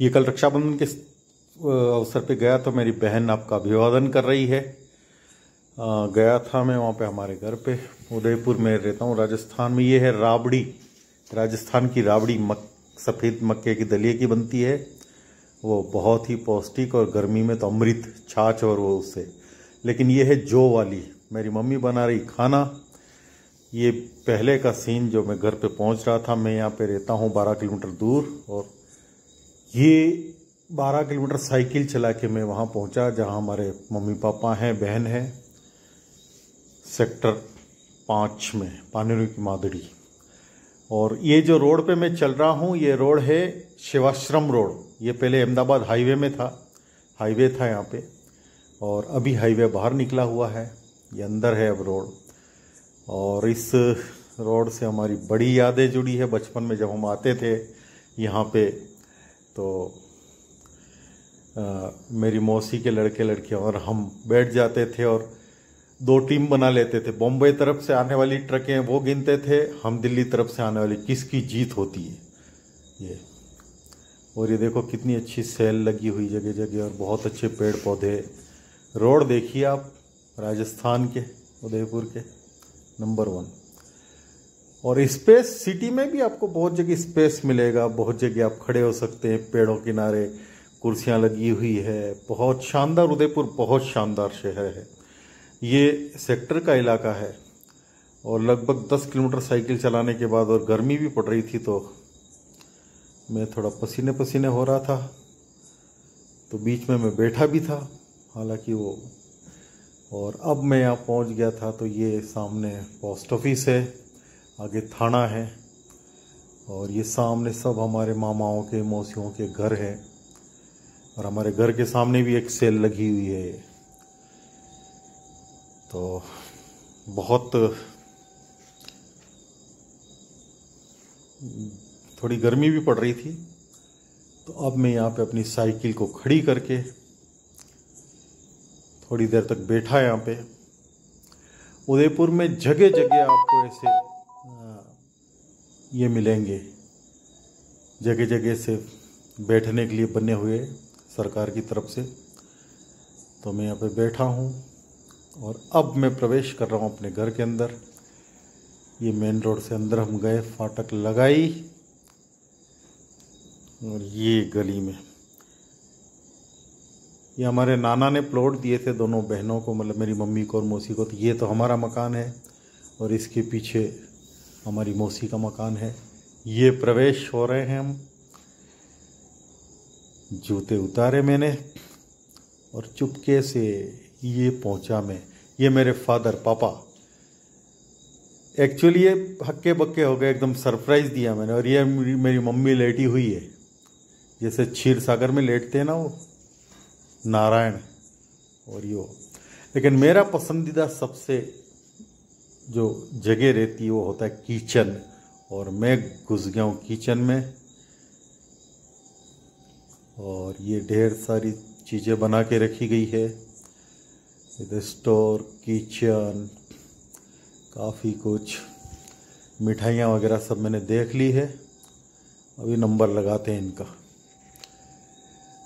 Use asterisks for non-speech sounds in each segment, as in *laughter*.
ये कल रक्षाबंधन के अवसर पे गया तो मेरी बहन आपका अभिवादन कर रही है। आ, गया था मैं वहाँ पे हमारे घर पे। उदयपुर में रहता हूँ राजस्थान में। ये है राबड़ी। राजस्थान की राबड़ी मक सफ़ेद मक्के की दलिए की बनती है। वो बहुत ही पौष्टिक और गर्मी में तो अमृत छाछ और वो उससे। लेकिन ये है जो वाली। मेरी मम्मी बना रही खाना। ये पहले का सीन जो मैं घर पे पहुँच रहा था मैं यहाँ पे रहता हूँ बारह किलोमीटर दूर। और ये बारह किलोमीटर साइकिल चला के मैं वहाँ पहुँचा, जहाँ हमारे मम्मी पापा हैं, बहन है, सेक्टर पाँच में पानीरू की मादड़ी। और ये जो रोड पे मैं चल रहा हूँ, ये रोड है शिवाश्रम रोड। ये पहले अहमदाबाद हाईवे में था, हाईवे था यहाँ पे, और अभी हाईवे बाहर निकला हुआ है, ये अंदर है अब रोड। और इस रोड से हमारी बड़ी यादें जुड़ी है, बचपन में जब हम आते थे, यहाँ पे तो आ, मेरी मौसी के लड़के लड़कियाँ और हम बैठ जाते थे और दो टीम बना लेते थे। बॉम्बे तरफ़ से आने वाली ट्रकें वो गिनते थे हम दिल्ली तरफ़ से आने वाली। किसकी जीत होती है? ये। और ये देखो कितनी अच्छी सेल लगी हुई जगह जगह और बहुत अच्छे पेड़ पौधे रोड देखिए आप राजस्थान के उदयपुर के नंबर वन। और स्पेस, सिटी में भी आपको बहुत जगह स्पेस मिलेगा, बहुत जगह आप खड़े हो सकते हैं, पेड़ों किनारे, कुर्सियाँ लगी हुई है, बहुत शानदार उदयपुर, बहुत शानदार शहर है। ये सेक्टर का इलाका है और लगभग 10 किलोमीटर साइकिल चलाने के बाद और गर्मी भी पड़ रही थी तो मैं थोड़ा पसीने पसीने हो रहा था तो बीच में मैं बैठा भी था, हालाँकि वो और अब मैं यहाँ पहुँच गया था तो ये सामने पोस्ट ऑफ़िस है। आगे थाना है और ये सामने सब हमारे मामाओं के, मौसियों के घर हैं और हमारे घर के सामने भी एक सेल लगी हुई है। तो बहुत थोड़ी गर्मी भी पड़ रही थी। तो अब मैं यहाँ पे अपनी साइकिल को खड़ी करके थोड़ी देर तक बैठा यहाँ पे। उदयपुर में जगह जगह आपको ऐसे ये मिलेंगे। जगह जगह से बैठने के लिए बने हुए सरकार की तरफ़ से। तो मैं यहाँ पे बैठा हूँ और अब मैं प्रवेश कर रहा हूँ अपने घर के अंदर। ये मेन रोड से अंदर हम गए, फाटक लगाई और ये गली में। ये हमारे नाना ने प्लॉट दिए थे दोनों बहनों को मतलब मेरी मम्मी को और मौसी को। तो ये तो हमारा मकान है और इसके पीछे हमारी मौसी का मकान है। ये प्रवेश हो रहे हैं हम। जूते उतारे मैंने और चुपके से ये पहुँचा मैं। ये मेरे फादर, पापा। एक्चुअली ये हक्के बक्के हो गए, एकदम सरप्राइज़ दिया मैंने और ये मेरी मम्मी लेटी हुई है। जैसे क्षीर सागर में लेटते हैं ना वो, नारायण और यो। लेकिन मेरा पसंदीदा सबसे जो जगह रहती है, वो होता है किचन। और मैं घुस गया हूँ किचन में। और ये ढेर सारी चीज़ें बना के रखी गई है। इधर स्टोर, किचन, काफ़ी कुछ। मिठाइयाँ वगैरह सब मैंने देख ली है। अभी नंबर लगाते हैं इनका।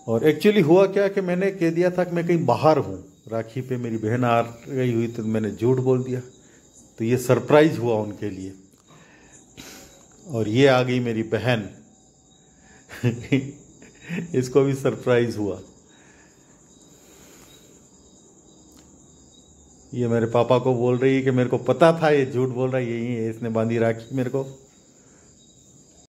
और एक्चुअली हुआ क्या कि मैंने कह दिया था कि मैं कहीं बाहर हूँ। राखी पे मेरी बहन आ गई हुई तो मैंने झूठ बोल दिया। तो ये सरप्राइज़ हुआ उनके लिए। और ये आ गई मेरी बहन। *laughs* इसको भी सरप्राइज़ हुआ। ये मेरे पापा को बोल रही है कि मेरे को पता था, ये झूठ बोल रहा है यही है इसने बांधी राखी मेरे को।